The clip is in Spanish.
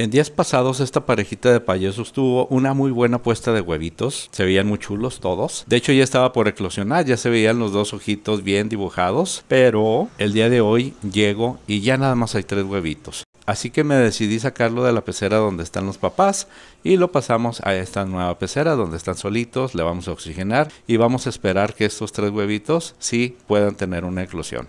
En días pasados esta parejita de payasos tuvo una muy buena puesta de huevitos. Se veían muy chulos todos. De hecho ya estaba por eclosionar, ya se veían los dos ojitos bien dibujados. Pero el día de hoy llego y ya nada más hay tres huevitos. Así que me decidí sacarlo de la pecera donde están los papás y lo pasamos a esta nueva pecera donde están solitos, le vamos a oxigenar y vamos a esperar que estos tres huevitos sí puedan tener una eclosión.